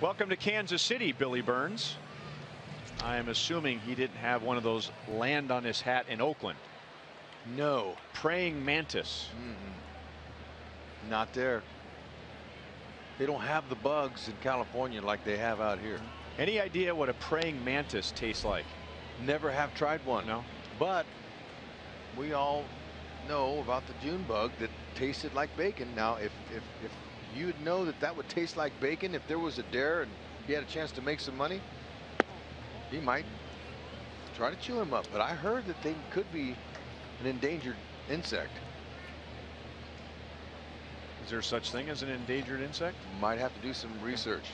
Welcome to Kansas City, Billy Burns. I'm assuming he didn't have one of those land on his hat in Oakland. No. Praying mantis. Mm -mm. Not there. They don't have the bugs in California like they have out here. Any idea what a praying mantis tastes like? Never have tried one. No. But we all know about the June bug that tasted like bacon. Now, if if if you'd know that that would taste like bacon, if there was a dare and he had a chance to make some money, he might try to chew him up. But I heard that they could be an endangered insect. Is there such thing as an endangered insect? Might have to do some research.